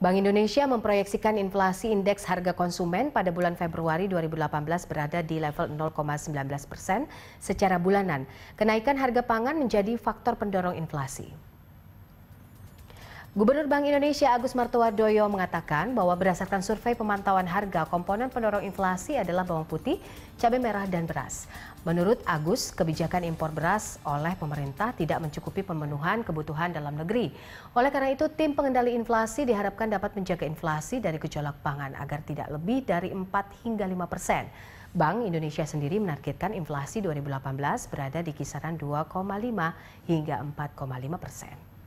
Bank Indonesia memproyeksikan inflasi indeks harga konsumen pada bulan Februari 2018 berada di level 0,19 persen secara bulanan. Kenaikan harga pangan menjadi faktor pendorong inflasi. Gubernur Bank Indonesia Agus Martowardoyo mengatakan bahwa berdasarkan survei pemantauan harga komponen pendorong inflasi adalah bawang putih, cabai merah, dan beras. Menurut Agus, kebijakan impor beras oleh pemerintah tidak mencukupi pemenuhan kebutuhan dalam negeri. Oleh karena itu, tim pengendali inflasi diharapkan dapat menjaga inflasi dari gejolak pangan agar tidak lebih dari 4 hingga 5 persen. Bank Indonesia sendiri menargetkan inflasi 2018 berada di kisaran 2,5 hingga 4,5 persen.